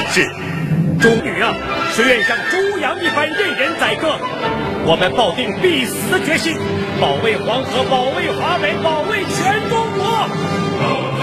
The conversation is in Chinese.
但是终于啊谁愿像猪羊一般任人宰割我们抱定必死的决心保卫黄河保卫华北保卫全中国。